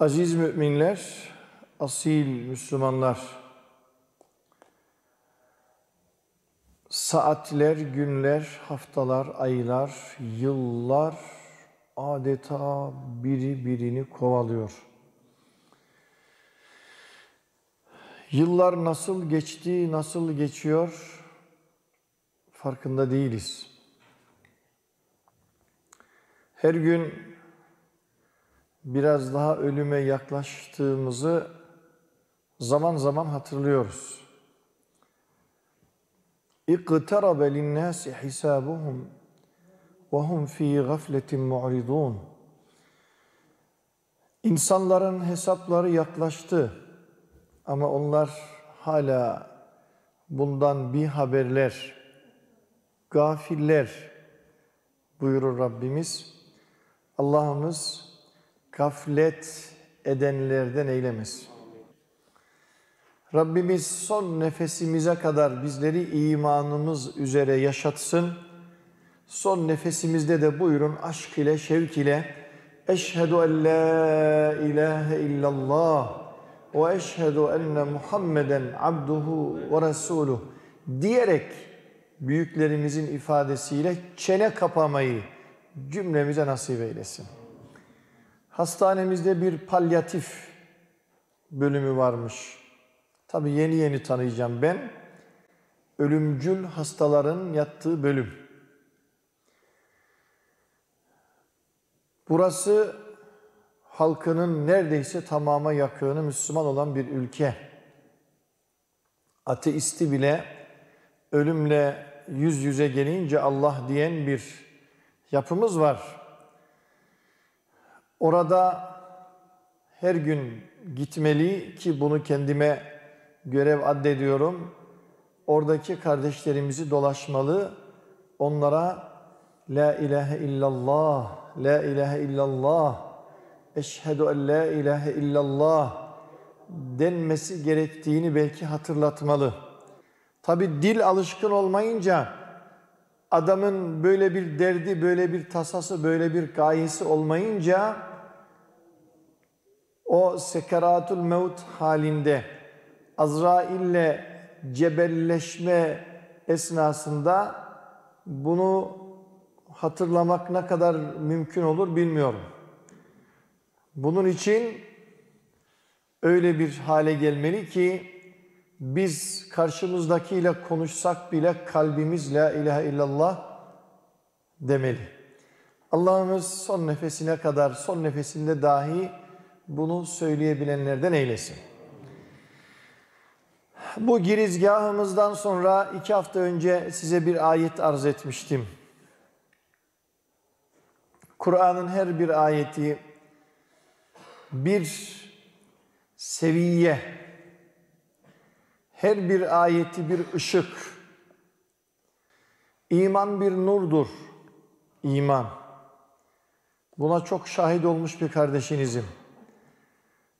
Aziz müminler, asil Müslümanlar, saatler, günler, haftalar, aylar, yıllar adeta biri birini kovalıyor. Yıllar nasıl geçti, nasıl geçiyor farkında değiliz. Her gün biraz daha ölüme yaklaştığımızı zaman zaman hatırlıyoruz. اِقْتَرَبَ لِلنَّاسِ حِسَابُهُمْ وَهُمْ ف۪ي غَفْلَةٍ مُعْرِضُونَ İnsanların hesapları yaklaştı ama onlar hala bundan bir haberler, gafiller buyurur Rabbimiz. Allah'ımız gaflet edenlerden eylemesin. Rabbimiz son nefesimize kadar bizleri imanımız üzere yaşatsın. Son nefesimizde de buyurun aşk ile şevk ile Eşhedü en la ilahe illallah ve eşhedü enne Muhammeden abduhu ve resuluh diyerek büyüklerimizin ifadesiyle çene kapamayı cümlemize nasip eylesin. Hastanemizde bir palyatif bölümü varmış. Tabi yeni yeni tanıyacağım ben. Ölümcül hastaların yattığı bölüm. Burası halkının neredeyse tamama yakını Müslüman olan bir ülke. Ateisti bile ölümle yüz yüze gelince Allah diyen bir yapımız var. Orada her gün gitmeli ki bunu kendime görev addediyorum. Oradaki kardeşlerimizi dolaşmalı. Onlara La ilahe illallah, La ilahe illallah, Eşhedü en la ilahe illallah denmesi gerektiğini belki hatırlatmalı. Tabi dil alışkın olmayınca adamın böyle bir derdi, böyle bir tasası, böyle bir gayesi olmayınca o sekeratul mevt halinde Azrail'le cebelleşme esnasında bunu hatırlamak ne kadar mümkün olur bilmiyorum. Bunun için öyle bir hale gelmeli ki biz karşımızdakiyle konuşsak bile kalbimiz la ilahe illallah demeli. Allah'ımız son nefesine kadar, son nefesinde dahi bunu söyleyebilenlerden eylesin. Bu girizgahımızdan sonra iki hafta önce size bir ayet arz etmiştim. Kur'an'ın her bir ayeti bir seviye, her bir ayeti bir ışık. İman bir nurdur. İman. Buna çok şahit olmuş bir kardeşinizim.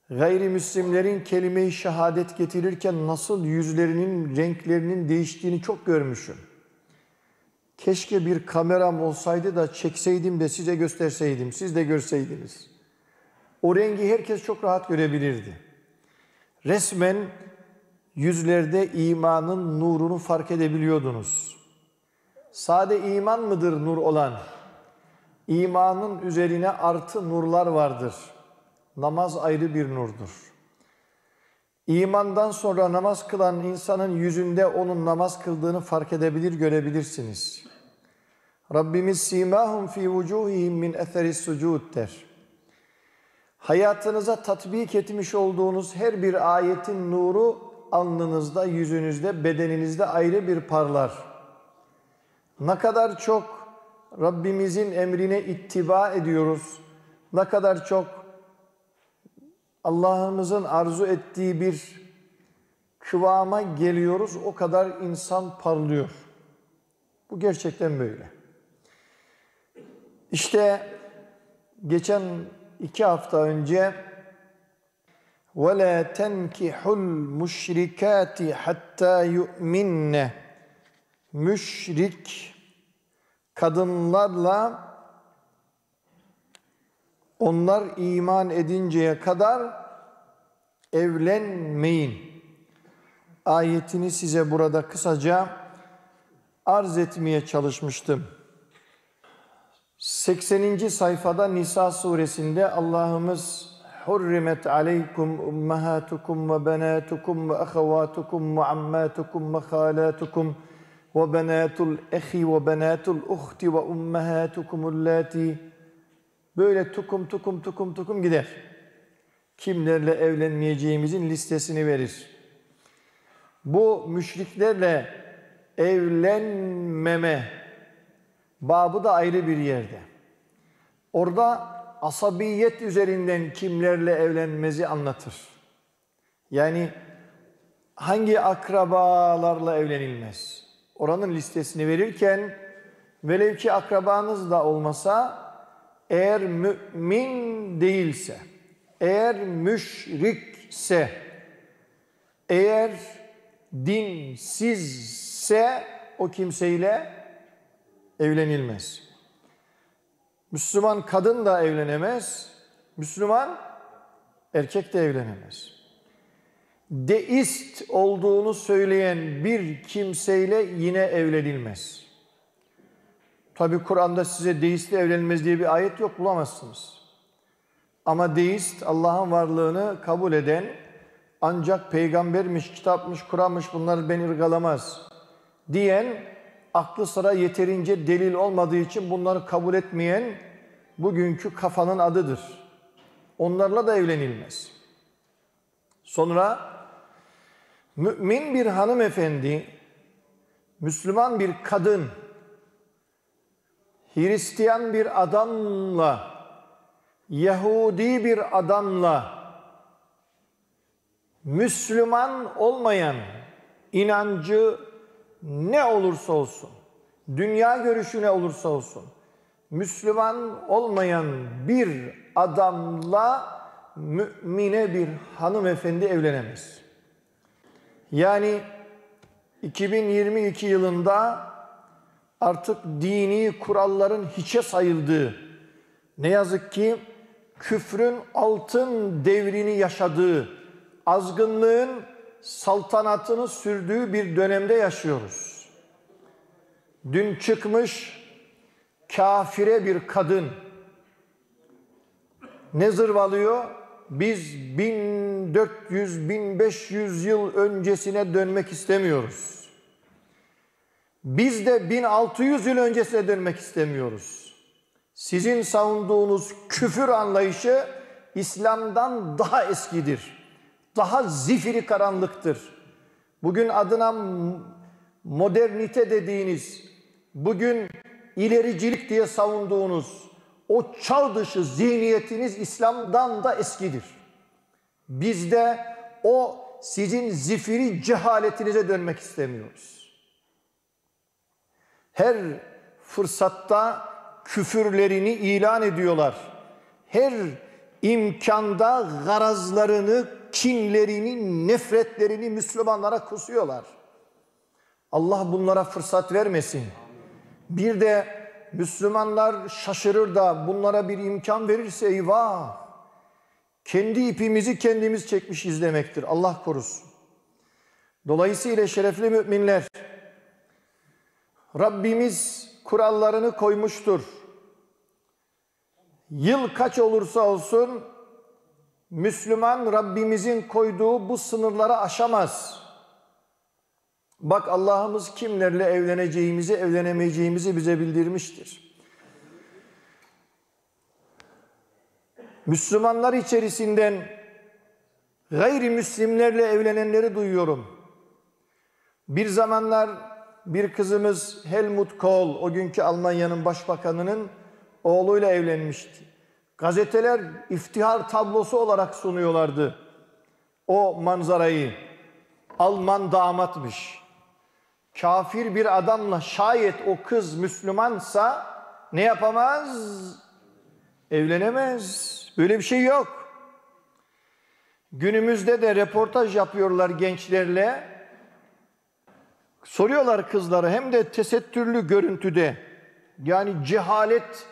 Gayrimüslimlerin kelime-i şehadet getirirken nasıl yüzlerinin renklerinin değiştiğini çok görmüşüm. Keşke bir kameram olsaydı da çekseydim de size gösterseydim, siz de görseydiniz. O rengi herkes çok rahat görebilirdi. Resmen yüzlerde imanın nurunu fark edebiliyordunuz. Sade iman mıdır nur olan? İmanın üzerine artı nurlar vardır. Namaz ayrı bir nurdur. İmandan sonra namaz kılan insanın yüzünde onun namaz kıldığını fark edebilir, görebilirsiniz. Rabbimiz simahum fi vucuhihim min eseri sucud der. Hayatınıza tatbik etmiş olduğunuz her bir ayetin nuru alnınızda, yüzünüzde, bedeninizde ayrı bir parlar. Ne kadar çok Rabbimizin emrine ittiba ediyoruz, ne kadar çok Allah'ımızın arzu ettiği bir kıvama geliyoruz, o kadar insan parlıyor. Bu gerçekten böyle. İşte geçen iki hafta önce وَلَا تَنْكِحُ الْمُشْرِكَاتِ حَتَّى يُؤْمِنَّ Müşrik kadınlarla onlar iman edinceye kadar evlenmeyin. Ayetini size burada kısaca arz etmeye çalışmıştım. 80. sayfada Nisa suresinde Allah'ımız Hurrimet aleykum ummahatukum ve benatukum ve ahavatukum ve ammatukum ve khalatukum ve benatul ehi ve benatul uhti ve ummahatukum allati böyle tukum tukum tukum tukum gider. Kimlerle evlenmeyeceğimizin listesini verir. Bu müşriklerle evlenmeme babı da ayrı bir yerde. Orada asabiyet üzerinden kimlerle evlenmezi anlatır. Yani hangi akrabalarla evlenilmez? Oranın listesini verirken velev ki akrabanız da olmasa eğer mümin değilse, eğer müşrikse, eğer dinsizse o kimseyle evlenilmez. Müslüman kadın da evlenemez, Müslüman erkek de evlenemez. Deist olduğunu söyleyen bir kimseyle yine evlenilmez. Tabi Kur'an'da size deistle evlenilmez diye bir ayet yok bulamazsınız. Ama deist Allah'ın varlığını kabul eden ancak peygambermiş, kitapmış, Kur'anmış bunlar beni ırgalamaz diyen aklı sıra yeterince delil olmadığı için bunları kabul etmeyen bugünkü kafanın adıdır. Onlarla da evlenilmez. Sonra mümin bir hanımefendi, Müslüman bir kadın, Hristiyan bir adamla, Yahudi bir adamla, Müslüman olmayan, inancı ne olursa olsun, dünya görüşü ne olursa olsun, Müslüman olmayan bir adamla mümine bir hanımefendi evlenemez. Yani 2022 yılında artık dini kuralların hiçe sayıldığı, ne yazık ki küfrün altın devrini yaşadığı, azgınlığın saltanatını sürdüğü bir dönemde yaşıyoruz. Dün çıkmış kafire bir kadın ne zırvalıyor? Biz 1400-1500 yıl öncesine dönmek istemiyoruz. Biz de 1600 yıl öncesine dönmek istemiyoruz. Sizin savunduğunuz küfür anlayışı İslam'dan daha eskidir. Daha zifiri karanlıktır. Bugün adına modernite dediğiniz, bugün ilericilik diye savunduğunuz o çağ dışı zihniyetiniz İslam'dan da eskidir. Biz de o sizin zifiri cehaletinize dönmek istemiyoruz. Her fırsatta küfürlerini ilan ediyorlar. Her imkanda garazlarını, kinlerini, nefretlerini Müslümanlara kusuyorlar. Allah bunlara fırsat vermesin. Bir de Müslümanlar şaşırır da bunlara bir imkan verirse eyvah. Kendi ipimizi kendimiz çekmişiz demektir. Allah korusun. Dolayısıyla şerefli müminler Rabbimiz kurallarını koymuştur. Yıl kaç olursa olsun Müslüman Rabbimizin koyduğu bu sınırları aşamaz. Bak Allah'ımız kimlerle evleneceğimizi, evlenemeyeceğimizi bize bildirmiştir. Müslümanlar içerisinden gayrimüslimlerle evlenenleri duyuyorum. Bir zamanlar bir kızımız Helmut Kohl, o günkü Almanya'nın başbakanının oğluyla evlenmişti. Gazeteler iftihar tablosu olarak sunuyorlardı o manzarayı. Alman damatmış kafir bir adamla şayet o kız Müslümansa ne yapamaz? Evlenemez. Böyle bir şey yok. Günümüzde de reportaj yapıyorlar gençlerle. Soruyorlar kızları hem de tesettürlü görüntüde. Yani cehalet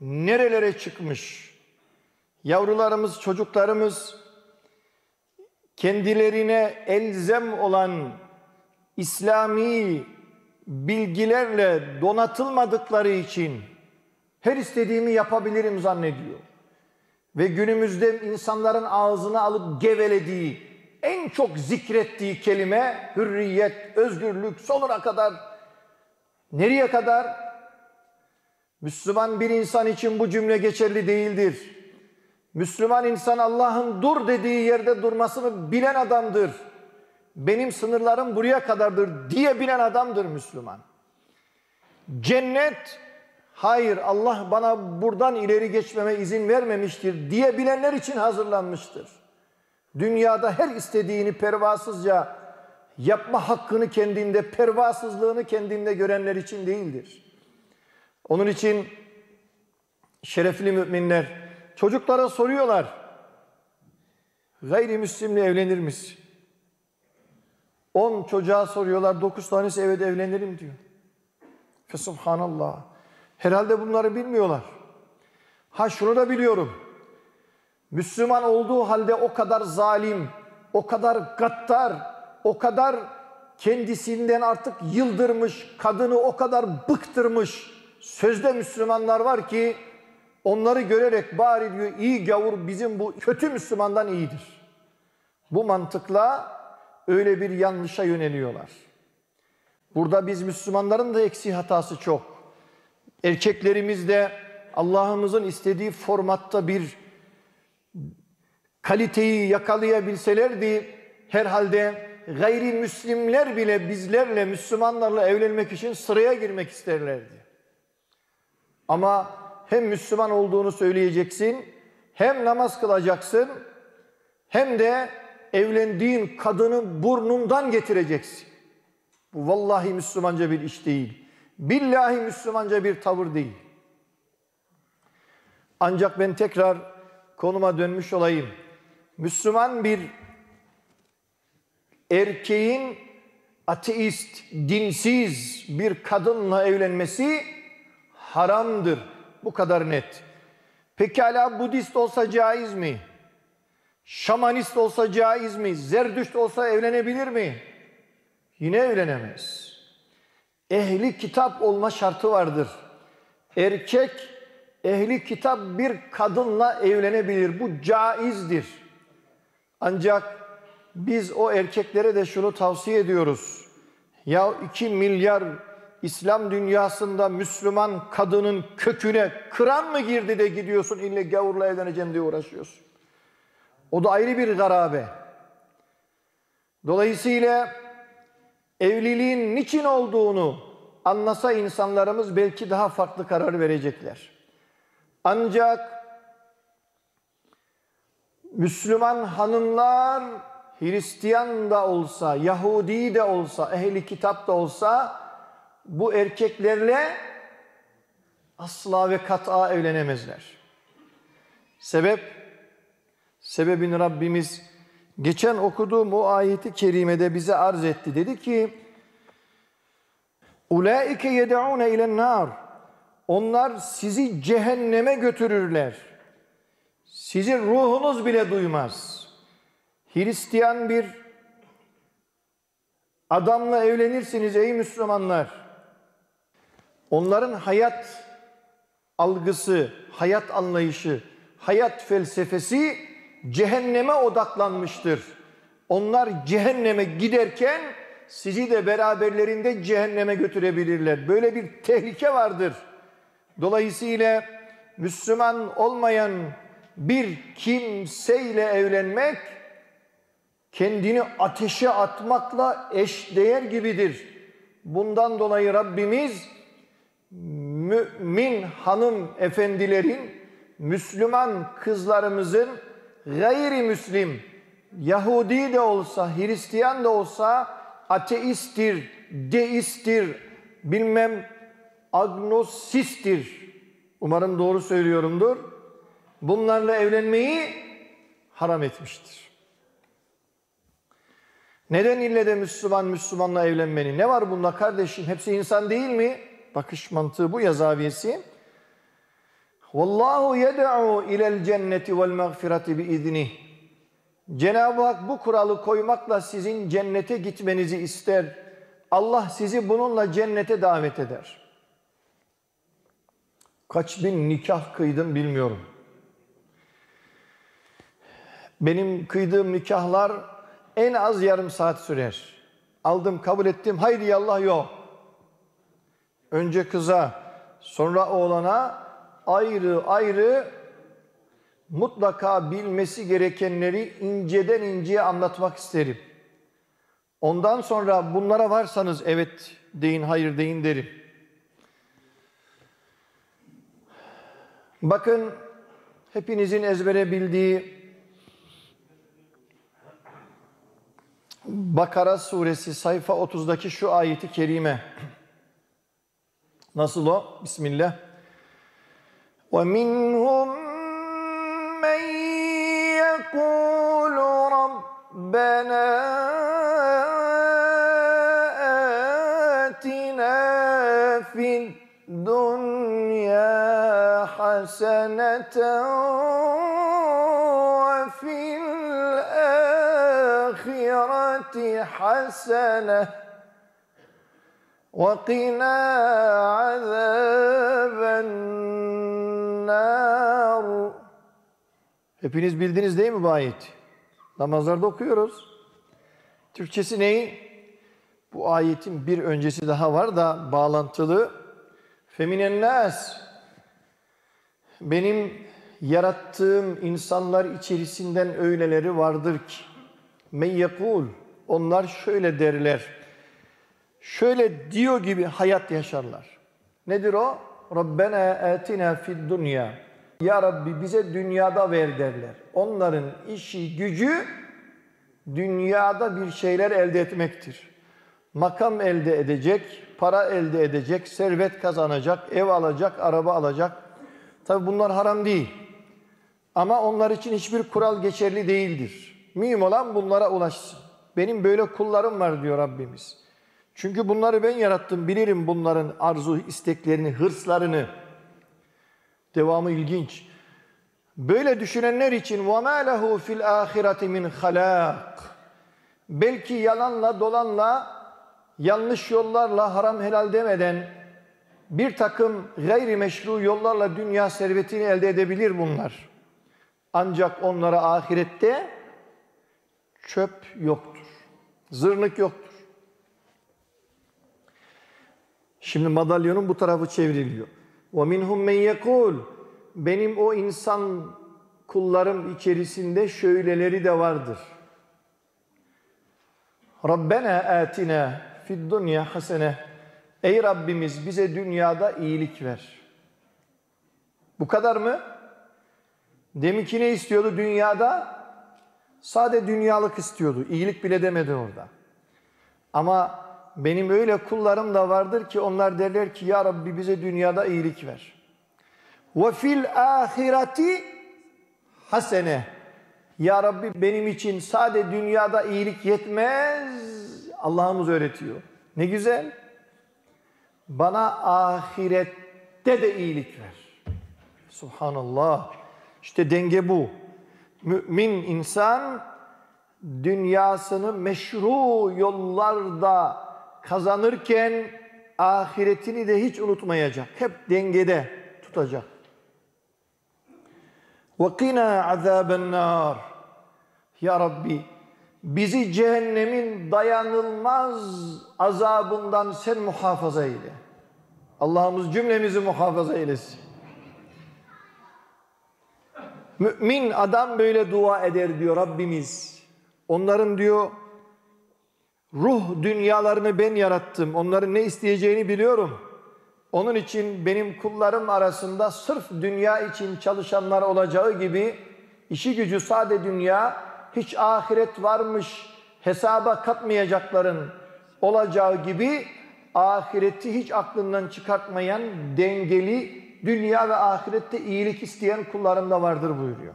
nerelere çıkmış? Yavrularımız, çocuklarımız kendilerine elzem olan İslami bilgilerle donatılmadıkları için her istediğimi yapabilirim zannediyor. Ve günümüzde insanların ağzına alıp gevelediği, en çok zikrettiği kelime hürriyet, özgürlük sonuna kadar nereye kadar? Müslüman bir insan için bu cümle geçerli değildir. Müslüman insan Allah'ın dur dediği yerde durmasını bilen adamdır. Benim sınırlarım buraya kadardır diye bilen adamdır Müslüman. Cennet hayır Allah bana buradan ileri geçmeme izin vermemiştir diye bilenler için hazırlanmıştır. Dünyada her istediğini pervasızca yapma hakkını kendinde, pervasızlığını kendinde görenler için değildir. Onun için şerefli müminler çocuklara soruyorlar. Gayrimüslimle evlenir misin? On çocuğa soruyorlar, dokuz tanesi evet evlenirim diyor. Fesubhanallah. Herhalde bunları bilmiyorlar. Ha şunu da biliyorum. Müslüman olduğu halde o kadar zalim, o kadar gattar, o kadar kendisinden artık yıldırmış, kadını o kadar bıktırmış sözde Müslümanlar var ki onları görerek bari diyor iyi gavur bizim bu kötü Müslümandan iyidir. Bu mantıkla öyle bir yanlışa yöneliyorlar. Burada biz Müslümanların da eksi hatası çok. Erkeklerimiz de Allah'ımızın istediği formatta bir kaliteyi yakalayabilselerdi herhalde gayrimüslimler bile bizlerle Müslümanlarla evlenmek için sıraya girmek isterlerdi. Ama hem Müslüman olduğunu söyleyeceksin, hem namaz kılacaksın, hem de evlendiğin kadını burnundan getireceksin. Bu vallahi Müslümanca bir iş değil. Billahi Müslümanca bir tavır değil. Ancak ben tekrar konuma dönmüş olayım. Müslüman bir erkeğin ateist, dinsiz bir kadınla evlenmesi haramdır. Bu kadar net. Pekala Budist olsa caiz mi? Şamanist olsa caiz mi? Zerdüşt olsa evlenebilir mi? Yine evlenemez. Ehli kitap olma şartı vardır. Erkek ehli kitap bir kadınla evlenebilir. Bu caizdir. Ancak biz o erkeklere de şunu tavsiye ediyoruz. Ya iki milyar İslam dünyasında Müslüman kadının köküne kıran mı girdi de gidiyorsun ille gavurla evleneceğim diye uğraşıyorsun. O da ayrı bir garabe. Dolayısıyla evliliğin niçin olduğunu anlasa insanlarımız belki daha farklı karar verecekler. Ancak Müslüman hanımlar Hristiyan da olsa, Yahudi de olsa, ehli kitap da olsa bu erkeklerle asla ve kat'a evlenemezler. Sebep? Sebebini Rabbimiz geçen okuduğum o ayeti kerimede bize arz etti. Dedi ki Ulaike yed'une ilen nar. Onlar sizi cehenneme götürürler. Sizin ruhunuz bile duymaz. Hristiyan bir adamla evlenirsiniz ey Müslümanlar. Onların hayat algısı, hayat anlayışı, hayat felsefesi cehenneme odaklanmıştır. Onlar cehenneme giderken sizi de beraberlerinde cehenneme götürebilirler. Böyle bir tehlike vardır. Dolayısıyla Müslüman olmayan bir kimseyle evlenmek kendini ateşe atmakla eşdeğer gibidir. Bundan dolayı Rabbimiz mümin hanım efendilerin, Müslüman kızlarımızın gayrimüslim, Yahudi de olsa, Hristiyan da olsa ateisttir, deisttir, bilmem agnosistir. Umarım doğru söylüyorumdur. Bunlarla evlenmeyi haram etmiştir. Neden ille de Müslüman Müslümanla evlenmeni? Ne var bunda kardeşim? Hepsi insan değil mi? Bakış mantığı bu ya zaviyesi. Vallahu yed'u ilel cenneti vel mağfireti bi iznih. Cenab-ı Hak bu kuralı koymakla sizin cennete gitmenizi ister. Allah sizi bununla cennete davet eder. Kaç bin nikah kıydım bilmiyorum. Benim kıydığım nikahlar en az yarım saat sürer. Aldım, kabul ettim. Haydi yallah yok. Önce kıza, sonra oğlana ayrı ayrı mutlaka bilmesi gerekenleri inceden inceye anlatmak isterim. Ondan sonra bunlara varsanız evet deyin, hayır deyin derim. Bakın hepinizin ezbere bildiği Bakara suresi sayfa 30'daki şu ayeti kerime. Nasıl o? Bismillah. وَمِنْهُمْ مَنْ يَقُولُ رَبَّنَا آتِنَا فِي الدُّنْيَا حَسَنَةً حَسَنَةً وقنا عذاب النار Hepiniz bildiniz değil mi bu ayeti? Namazlarda okuyoruz. Türkçesi neyi? Bu ayetin bir öncesi daha var da bağlantılı. Feminen nas. Benim yarattığım insanlar içerisinden öyleleri vardır ki. Men yekul. Onlar şöyle derler şöyle diyor gibi hayat yaşarlar. Nedir o? Rabbena atina fid dunya. Ya Rabbi bize dünyada ver derler. Onların işi, gücü dünyada bir şeyler elde etmektir. Makam elde edecek, para elde edecek, servet kazanacak, ev alacak, araba alacak. Tabi bunlar haram değil. Ama onlar için hiçbir kural geçerli değildir. Mühim olan bunlara ulaşsın. Benim böyle kullarım var diyor Rabbimiz. Çünkü bunları ben yarattım. Bilirim bunların arzu, isteklerini, hırslarını. Devamı ilginç. Böyle düşünenler için وَمَا لَهُ فِي الْآخِرَةِ مِنْ خَلَاقٍ Belki yalanla, dolanla, yanlış yollarla, haram helal demeden bir takım gayri meşru yollarla dünya servetini elde edebilir bunlar. Ancak onlara ahirette çöp yoktur. Zırnık yoktur. Şimdi madalyonun bu tarafı çevriliyor. وَمِنْهُمْ مَنْ يَقُولُ Benim o insan kullarım içerisinde şöyleleri de vardır. Rabbena atina fid dunya hasene. Ey Rabbimiz bize dünyada iyilik ver. Bu kadar mı? Deminki ne istiyordu dünyada? Sade dünyalık istiyordu. İyilik bile demedi orada. Ama benim öyle kullarım da vardır ki onlar derler ki ya Rabbi bize dünyada iyilik ver. Ve fil ahireti hasene. Ya Rabbi benim için sade dünyada iyilik yetmez. Allah'ımız öğretiyor. Ne güzel. Bana ahirette de iyilik ver. Subhanallah. İşte denge bu Mümin insan dünyasını meşru yollarda kazanırken ahiretini de hiç unutmayacak. Hep dengede tutacak. وَقِنَا عَذَابَ النَّارِ Ya Rabbi bizi cehennemin dayanılmaz azabından sen muhafaza eyle. Allah'ımız cümlemizi muhafaza eylesin. Mümin adam böyle dua eder diyor Rabbimiz. Onların diyor ruh dünyalarını ben yarattım. Onların ne isteyeceğini biliyorum. Onun için benim kullarım arasında sırf dünya için çalışanlar olacağı gibi işi gücü sade dünya, hiç ahiret varmış hesaba katmayacakların olacağı gibi ahireti hiç aklından çıkartmayan dengeli dünya ve ahirette iyilik isteyen kullarım da vardır buyuruyor.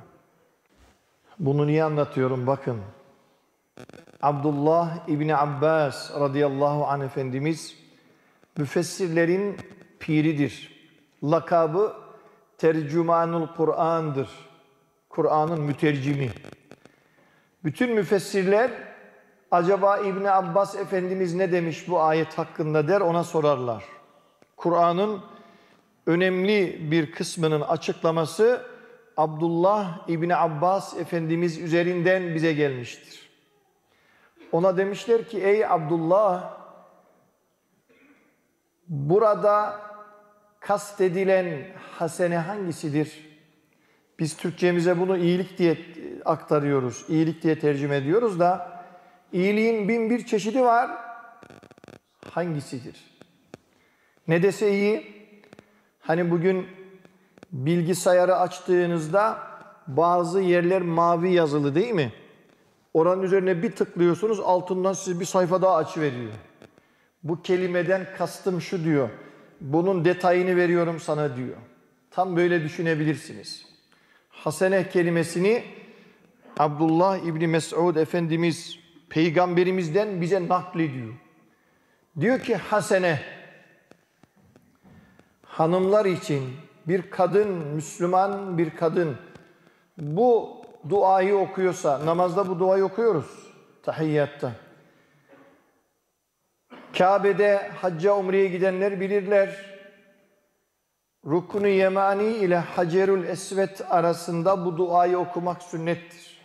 Bunu niye anlatıyorum bakın. Abdullah İbni Abbas radıyallahu anh Efendimiz müfessirlerin piridir. Lakabı tercümanul Kur'an'dır. Kur'an'ın mütercimi. Bütün müfessirler acaba İbn Abbas Efendimiz ne demiş bu ayet hakkında der ona sorarlar. Kur'an'ın önemli bir kısmının açıklaması Abdullah İbni Abbas Efendimiz üzerinden bize gelmiştir. Ona demişler ki ey Abdullah burada kastedilen hasene hangisidir? Biz Türkçemize bunu iyilik diye aktarıyoruz, iyilik diye tercüme ediyoruz da iyiliğin bin bir çeşidi var. Hangisidir? Ne dese iyi? Hani bugün bilgisayarı açtığınızda bazı yerler mavi yazılı değil mi? Oranın üzerine bir tıklıyorsunuz altından size bir sayfa daha açıveriyor. Bu kelimeden kastım şu diyor. Bunun detayını veriyorum sana diyor. Tam böyle düşünebilirsiniz. Hasene kelimesini Abdullah İbni Mes'ud Efendimiz peygamberimizden bize naklediyor. Diyor ki hasene hanımlar için bir kadın, Müslüman bir kadın bu duayı okuyorsa, namazda bu duayı okuyoruz tahiyyatta. Kabe'de hacca umreye gidenler bilirler. Rukunu Yemani ile Hacerül Esvet arasında bu duayı okumak sünnettir.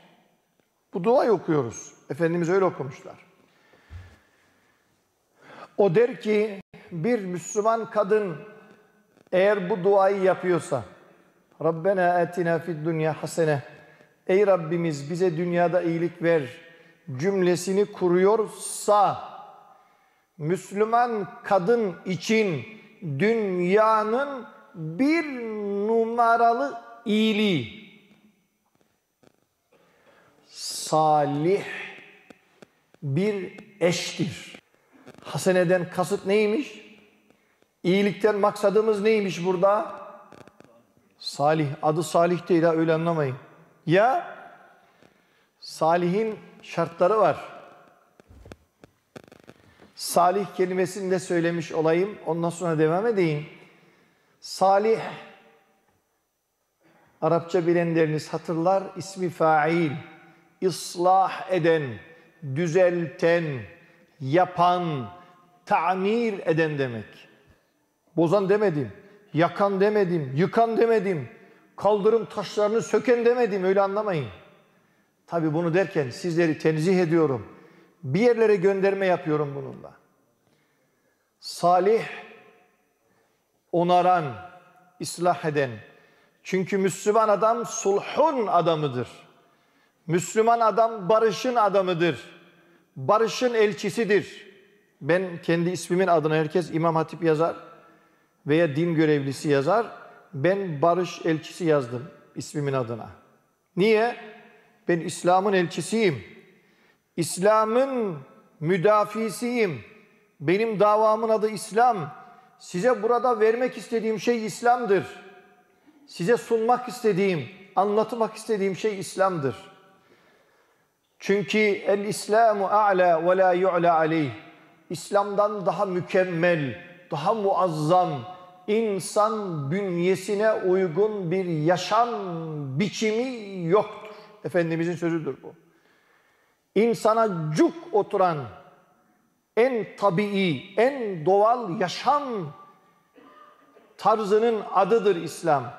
Bu duayı okuyoruz. Efendimiz öyle okumuşlar. O der ki bir Müslüman kadın eğer bu duayı yapıyorsa Rabbena atina fid dünya hasene Ey Rabbimiz bize dünyada iyilik ver cümlesini kuruyorsa Müslüman kadın için dünyanın bir numaralı iyiliği salih bir eştir. Haseneden kasıt neymiş? İyilikten maksadımız neymiş burada? Salih. Adı Salih değil ha öyle anlamayın. Ya Salih'in şartları var. Salih kelimesini de söylemiş olayım. Ondan sonra devam edeyim. Salih Arapça bilenleriniz hatırlar. ismi fail. ıslah eden, düzelten, yapan, tamir eden demek. Bozan demedim, yakan demedim, yıkan demedim, kaldırım taşlarını söken demedim öyle anlamayın. Tabi bunu derken sizleri tenzih ediyorum. Bir yerlere gönderme yapıyorum bununla. Salih, onaran, ıslah eden. Çünkü Müslüman adam sulhun adamıdır. Müslüman adam barışın adamıdır. Barışın elçisidir. Ben kendi ismimin adına herkes İmam Hatip yazar veya din görevlisi yazar. Ben barış elçisi yazdım ismimin adına. Niye? Ben İslam'ın elçisiyim. İslam'ın müdafisiyim. Benim davamın adı İslam. Size burada vermek istediğim şey İslam'dır. Size sunmak istediğim, anlatmak istediğim şey İslam'dır. Çünkü el İslamu a'la ve la yu'la aleyh. İslam'dan daha mükemmel, daha muazzam, insan bünyesine uygun bir yaşam biçimi yoktur. Efendimizin sözüdür bu. İnsana cuk oturan en tabii, en doğal yaşam tarzının adıdır İslam.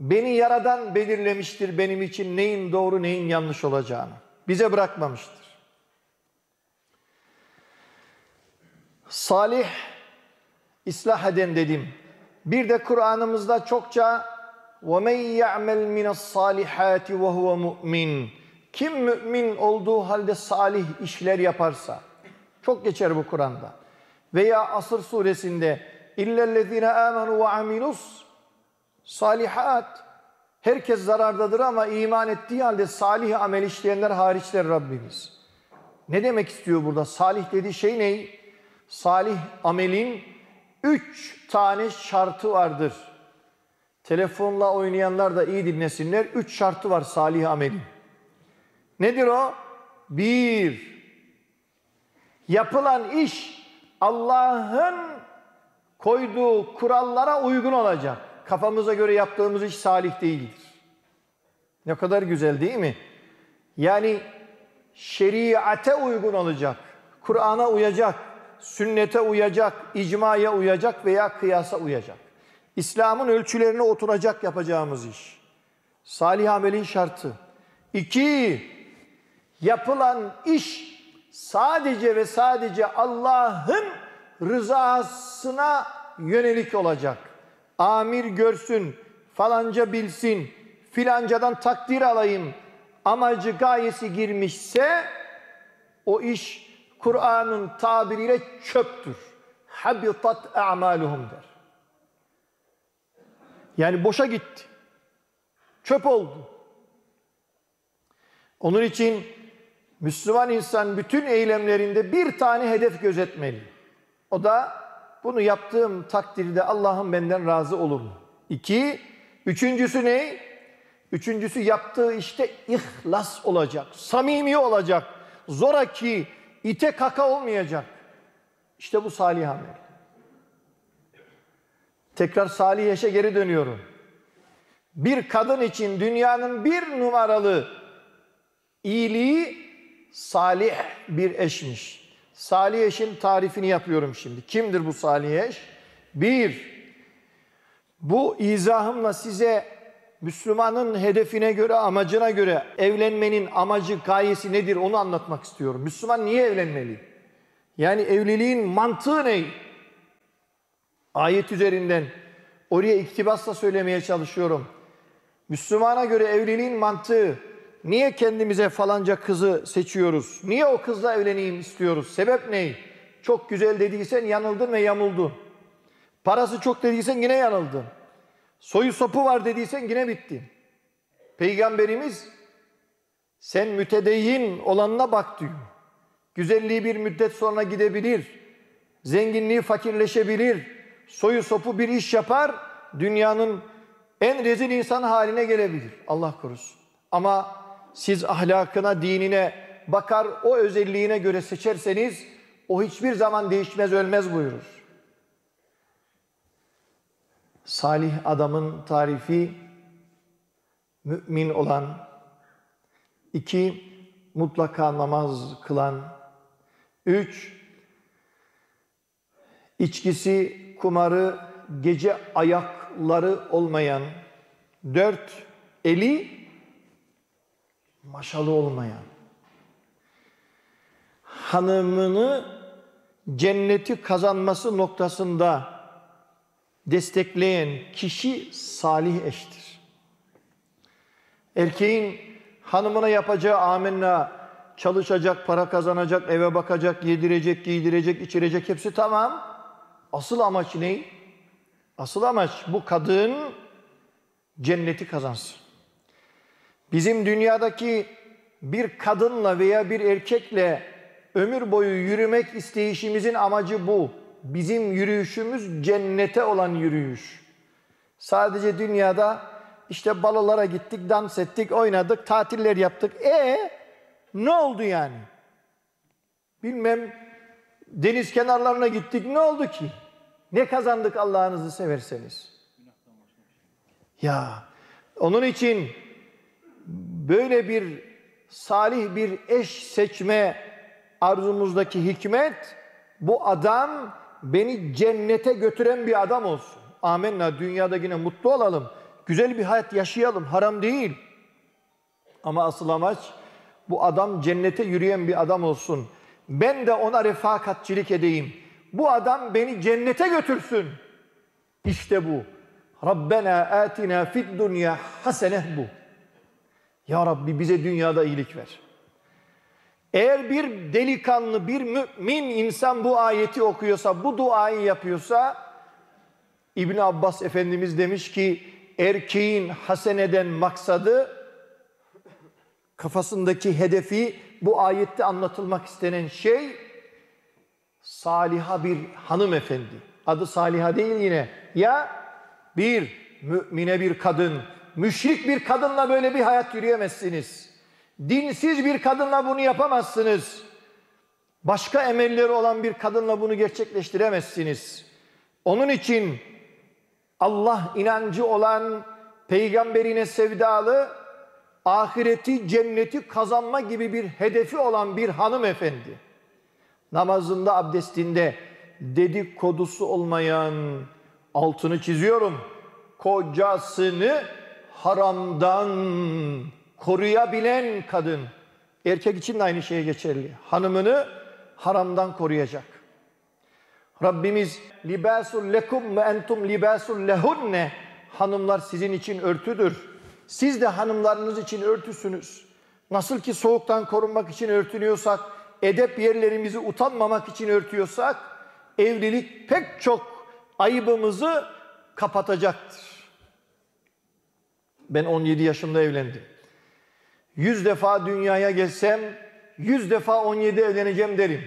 Beni yaradan belirlemiştir benim için neyin doğru neyin yanlış olacağını. Bize bırakmamıştır. Salih, islah eden dedim. Bir de Kur'an'ımızda çokça وَمَنْ يَعْمَلْ مِنَ الصَّالِحَاتِ وَهُوَ مُؤْمِنٌ Kim mümin olduğu halde salih işler yaparsa, çok geçer bu Kur'an'da. Veya Asır suresinde illellezine amenu ve amilus salihat herkes zarardadır ama iman ettiği halde salih amel işleyenler hariçler Rabbimiz. Ne demek istiyor burada? Salih dediği şey ne? Salih amelin üç tane şartı vardır. Telefonla oynayanlar da iyi dinlesinler. Üç şartı var salih amelin. Nedir o? Bir, yapılan iş Allah'ın koyduğu kurallara uygun olacak. kafamıza göre yaptığımız iş salih değildir. Ne kadar güzel değil mi? Yani şeriate uygun olacak, Kur'an'a uyacak, sünnete uyacak, icmaya uyacak veya kıyasa uyacak. İslam'ın ölçülerine oturacak yapacağımız iş. Salih amelin şartı. İki, yapılan iş sadece ve sadece Allah'ın rızasına yönelik olacak. Amir görsün, falanca bilsin, filancadan takdir alayım amacı gayesi girmişse o iş Kur'an'ın tabiriyle çöptür. Habitat a'maluhum der. Yani boşa gitti. Çöp oldu. Onun için Müslüman insan bütün eylemlerinde bir tane hedef gözetmeli. O da bunu yaptığım takdirde Allah'ım benden razı olur mu? İki, üçüncüsü ne? Üçüncüsü yaptığı işte ihlas olacak, samimi olacak, zoraki, ite kaka olmayacak. İşte bu salih amel. Tekrar salih yaşa geri dönüyorum. Bir kadın için dünyanın bir numaralı iyiliği salih bir eşmiş. Salih eşin tarifini yapıyorum şimdi. Kimdir bu salih eş? Bir, bu izahımla size Müslümanın hedefine göre, amacına göre evlenmenin amacı, gayesi nedir onu anlatmak istiyorum. Müslüman niye evlenmeli? Yani evliliğin mantığı ne? Ayet üzerinden oraya iktibasla söylemeye çalışıyorum. Müslümana göre evliliğin mantığı niye kendimize falanca kızı seçiyoruz? Niye o kızla evleneyim istiyoruz? Sebep ne? Çok güzel dediysen yanıldın ve yamuldun. Parası çok dediysen yine yanıldın. Soyu sopu var dediysen yine bitti. Peygamberimiz sen mütedeyyin olanına bak diyor. Güzelliği bir müddet sonra gidebilir. Zenginliği fakirleşebilir. Soyu sopu bir iş yapar. Dünyanın en rezil insan haline gelebilir. Allah korusun. Ama siz ahlakına, dinine bakar, o özelliğine göre seçerseniz o hiçbir zaman değişmez, ölmez buyurur. Salih adamın tarifi mümin olan, iki mutlaka namaz kılan, üç içkisi, kumarı, gece ayakları olmayan, dört eli maşalı olmayan, hanımını cenneti kazanması noktasında destekleyen kişi salih eştir. Erkeğin hanımına yapacağı amenna, çalışacak, para kazanacak, eve bakacak, yedirecek, giydirecek, içirecek hepsi tamam. Asıl amaç ne? Asıl amaç bu kadın cenneti kazansın. Bizim dünyadaki bir kadınla veya bir erkekle ömür boyu yürümek isteyişimizin amacı bu. Bizim yürüyüşümüz cennete olan yürüyüş. Sadece dünyada işte balolara gittik, dans ettik, oynadık, tatiller yaptık. E ne oldu yani? Bilmem deniz kenarlarına gittik ne oldu ki? Ne kazandık Allah'ınızı severseniz? Ya onun için böyle bir salih bir eş seçme arzumuzdaki hikmet bu adam beni cennete götüren bir adam olsun. Amenna dünyada yine mutlu olalım. Güzel bir hayat yaşayalım. Haram değil. Ama asıl amaç bu adam cennete yürüyen bir adam olsun. Ben de ona refakatçilik edeyim. Bu adam beni cennete götürsün. İşte bu. Rabbena atina fid dunya haseneh bu. Ya Rabbi bize dünyada iyilik ver. Eğer bir delikanlı, bir mümin insan bu ayeti okuyorsa, bu duayı yapıyorsa İbn Abbas Efendimiz demiş ki erkeğin haseneden maksadı kafasındaki hedefi bu ayette anlatılmak istenen şey saliha bir hanımefendi. Adı saliha değil yine. Ya bir mümine bir kadın, müşrik bir kadınla böyle bir hayat yürüyemezsiniz. Dinsiz bir kadınla bunu yapamazsınız. Başka emelleri olan bir kadınla bunu gerçekleştiremezsiniz. Onun için Allah inancı olan, peygamberine sevdalı, ahireti, cenneti kazanma gibi bir hedefi olan bir hanımefendi. Namazında, abdestinde dedikodusu olmayan, altını çiziyorum, kocasını haramdan koruyabilen kadın. Erkek için de aynı şey geçerli. Hanımını haramdan koruyacak. Rabbimiz libasul lekum ve entum libasul lehunne. Hanımlar sizin için örtüdür. Siz de hanımlarınız için örtüsünüz. Nasıl ki soğuktan korunmak için örtünüyorsak, edep yerlerimizi utanmamak için örtüyorsak, evlilik pek çok ayıbımızı kapatacaktır. Ben 17 yaşımda evlendim. 100 defa dünyaya gelsem 100 defa 17 evleneceğim derim.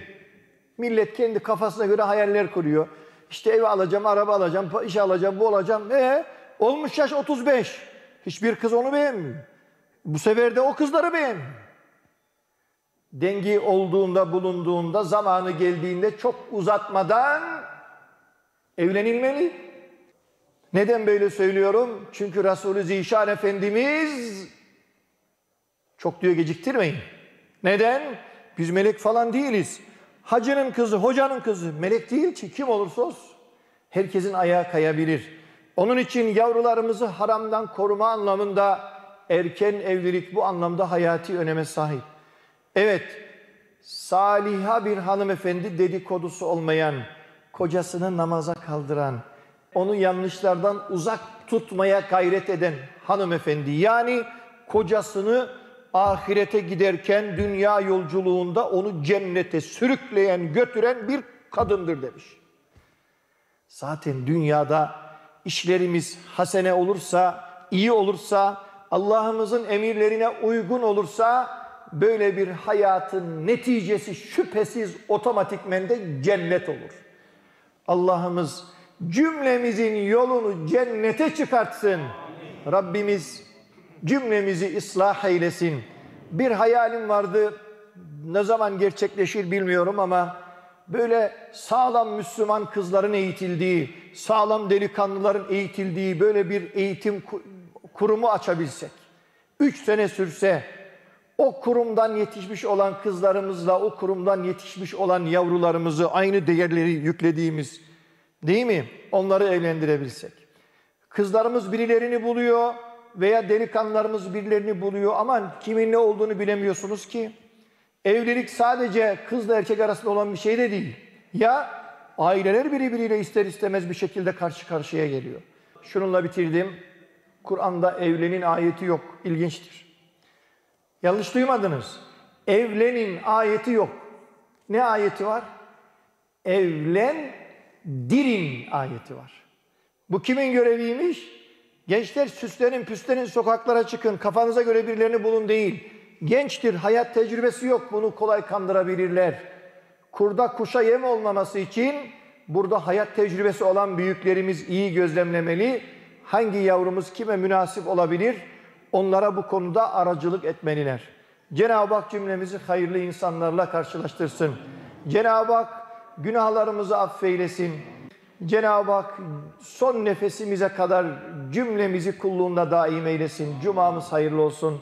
Millet kendi kafasına göre hayaller kuruyor. İşte ev alacağım, araba alacağım, iş alacağım, bu alacağım. E olmuş yaş 35. Hiçbir kız onu beğenmiyor. Bu sefer de o kızları beğenmiyor. Dengi olduğunda, bulunduğunda, zamanı geldiğinde çok uzatmadan evlenilmeli. Neden böyle söylüyorum? Çünkü Resulü Zişan Efendimiz çok diyor geciktirmeyin. Neden? Biz melek falan değiliz. Hacının kızı, hocanın kızı melek değil ki kim olursa olsun. Herkesin ayağı kayabilir. Onun için yavrularımızı haramdan koruma anlamında erken evlilik bu anlamda hayati öneme sahip. Evet, saliha bir hanımefendi dedikodusu olmayan, kocasını namaza kaldıran, onu yanlışlardan uzak tutmaya gayret eden hanımefendi. Yani kocasını ahirete giderken dünya yolculuğunda onu cennete sürükleyen, götüren bir kadındır demiş. Zaten dünyada işlerimiz hasene olursa, iyi olursa, Allah'ımızın emirlerine uygun olursa böyle bir hayatın neticesi şüphesiz otomatikmen de cennet olur. Allah'ımız cümlemizin yolunu cennete çıkartsın. Rabbimiz cümlemizi ıslah eylesin. Bir hayalim vardı. Ne zaman gerçekleşir bilmiyorum ama böyle sağlam Müslüman kızların eğitildiği, sağlam delikanlıların eğitildiği böyle bir eğitim kurumu açabilsek. Üç sene sürse o kurumdan yetişmiş olan kızlarımızla o kurumdan yetişmiş olan yavrularımızı aynı değerleri yüklediğimiz değil mi? Onları evlendirebilsek. Kızlarımız birilerini buluyor veya delikanlılarımız birilerini buluyor ama kimin ne olduğunu bilemiyorsunuz ki. Evlilik sadece kızla erkek arasında olan bir şey de değil. Ya aileler birbiriyle ister istemez bir şekilde karşı karşıya geliyor. Şununla bitirdim. Kur'an'da evlenin ayeti yok. İlginçtir. Yanlış duymadınız. Evlenin ayeti yok. Ne ayeti var? Evlen dirin ayeti var. Bu kimin göreviymiş? Gençler süslenin püslenin sokaklara çıkın. Kafanıza göre birilerini bulun değil. Gençtir, hayat tecrübesi yok. Bunu kolay kandırabilirler. Kurda kuşa yem olmaması için burada hayat tecrübesi olan büyüklerimiz iyi gözlemlemeli. Hangi yavrumuz kime münasip olabilir? Onlara bu konuda aracılık etmeliler. Cenab-ı Hak cümlemizi hayırlı insanlarla karşılaştırsın. Cenab-ı Hak günahlarımızı affeylesin. Cenab-ı Hak son nefesimize kadar cümlemizi kulluğunda daim eylesin. Cumamız hayırlı olsun.